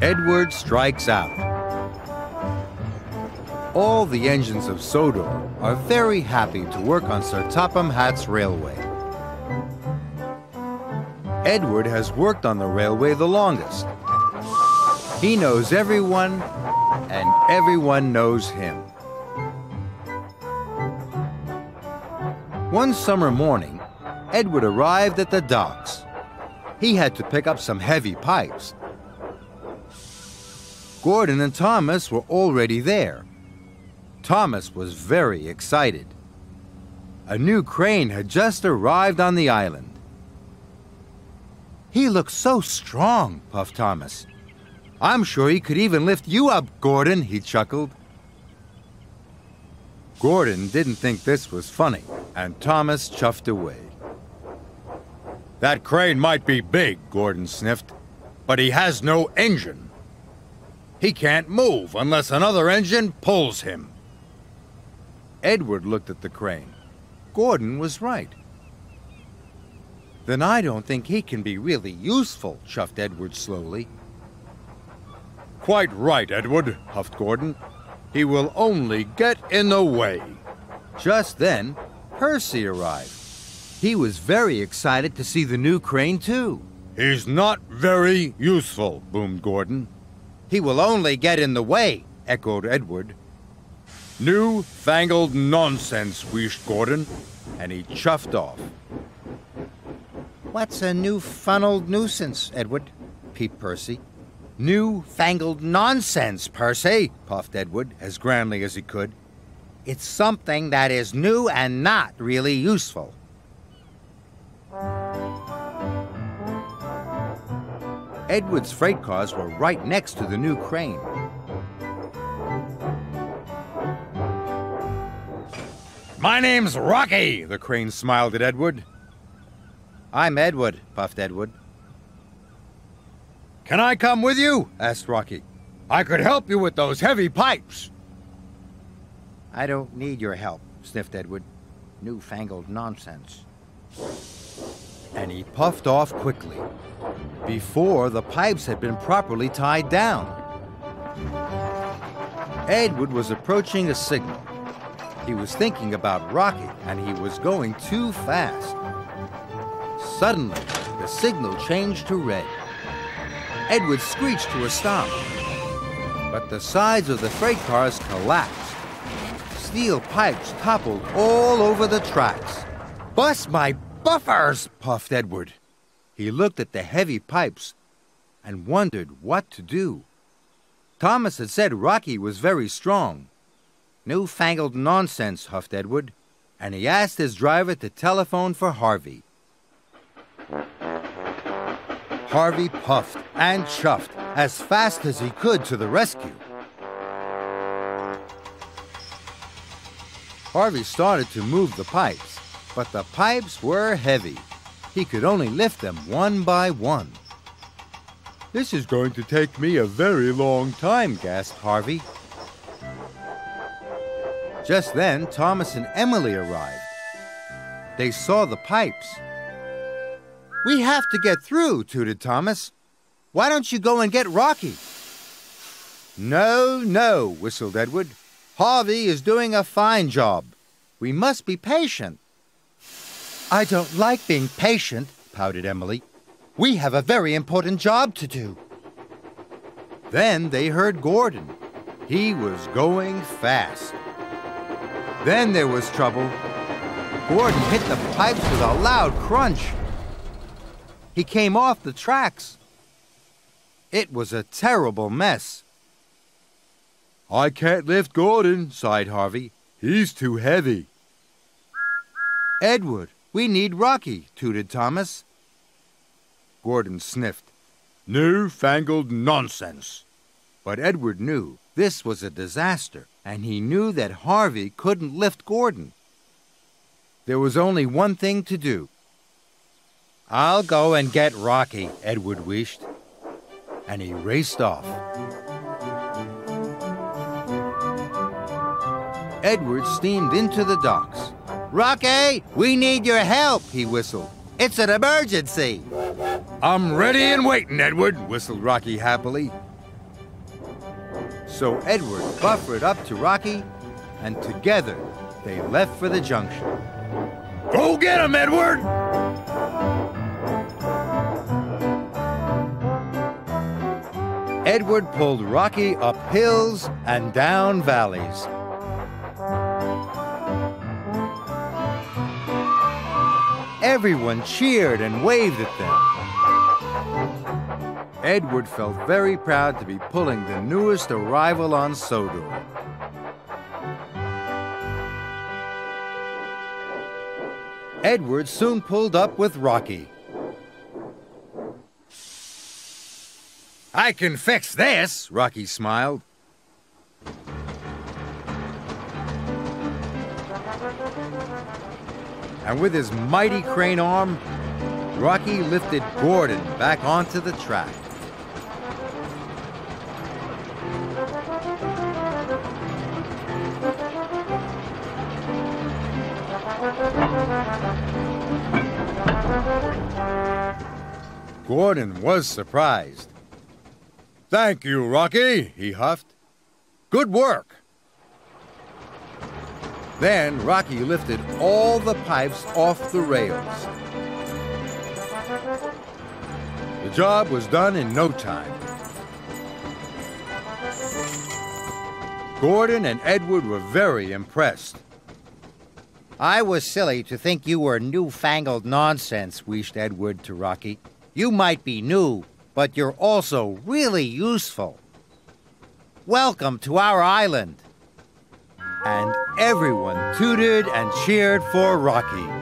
Edward strikes out. All the engines of Sodor are very happy to work on Sir Topham Hatt's railway. Edward has worked on the railway the longest. He knows everyone, and everyone knows him. One summer morning, Edward arrived at the docks. He had to pick up some heavy pipes. Gordon and Thomas were already there. Thomas was very excited. A new crane had just arrived on the island. He looks so strong, puffed Thomas. I'm sure he could even lift you up, Gordon, he chuckled. Gordon didn't think this was funny, and Thomas chuffed away. That crane might be big, Gordon sniffed, but he has no engine. He can't move unless another engine pulls him. Edward looked at the crane. Gordon was right. Then I don't think he can be really useful, chuffed Edward slowly. Quite right, Edward, huffed Gordon. He will only get in the way. Just then, Percy arrived. He was very excited to see the new crane, too. He's not very useful, boomed Gordon. He will only get in the way, echoed Edward. New fangled nonsense, wheezed Gordon, and he chuffed off. What's a new funneled nuisance, Edward? peeped Percy. New fangled nonsense, Percy, puffed Edward as grandly as he could. It's something that is new and not really useful. Edward's freight cars were right next to the new crane. My name's Rocky, the crane smiled at Edward. I'm Edward, puffed Edward. Can I come with you? asked Rocky. I could help you with those heavy pipes. I don't need your help, sniffed Edward. Newfangled nonsense. And he puffed off quickly, before the pipes had been properly tied down. Edward was approaching a signal. He was thinking about Rocky, and he was going too fast. Suddenly, the signal changed to red. Edward screeched to a stop. But the sides of the freight cars collapsed. Steel pipes toppled all over the tracks. Bust my buffers, puffed Edward. He looked at the heavy pipes and wondered what to do. Thomas had said Rocky was very strong. Newfangled nonsense, huffed Edward, and he asked his driver to telephone for Harvey. Harvey puffed and chuffed as fast as he could to the rescue. Harvey started to move the pipes, but the pipes were heavy. He could only lift them one by one. This is going to take me a very long time, gasped Harvey. Just then, Thomas and Emily arrived. They saw the pipes we have to get through, tooted Thomas. Why don't you go and get Rocky? No, no, whistled Edward. Harvey is doing a fine job. We must be patient. I don't like being patient, pouted Emily. We have a very important job to do. Then they heard Gordon. He was going fast. Then there was trouble. Gordon hit the pipes with a loud crunch. He came off the tracks. It was a terrible mess. I can't lift Gordon, sighed Harvey. He's too heavy. Edward, we need Rocky, tooted Thomas. Gordon sniffed. New-fangled nonsense. But Edward knew this was a disaster, and he knew that Harvey couldn't lift Gordon. There was only one thing to do. I'll go and get Rocky, Edward wished. And he raced off. Edward steamed into the docks. Rocky, we need your help, he whistled. It's an emergency. I'm ready and waiting, Edward, whistled Rocky happily. So Edward buffered up to Rocky, and together they left for the junction. Go get him, Edward! Edward pulled Rocky up hills and down valleys. Everyone cheered and waved at them. Edward felt very proud to be pulling the newest arrival on Sodor. Edward soon pulled up with Rocky. I can fix this, Rocky smiled. And with his mighty crane arm, Rocky lifted Gordon back onto the track. Gordon was surprised. Thank you, Rocky, he huffed. Good work. Then Rocky lifted all the pipes off the rails. The job was done in no time. Gordon and Edward were very impressed. I was silly to think you were newfangled nonsense, wished Edward to Rocky. You might be new, but you're also really useful. Welcome to our island. And everyone tooted and cheered for Rocky.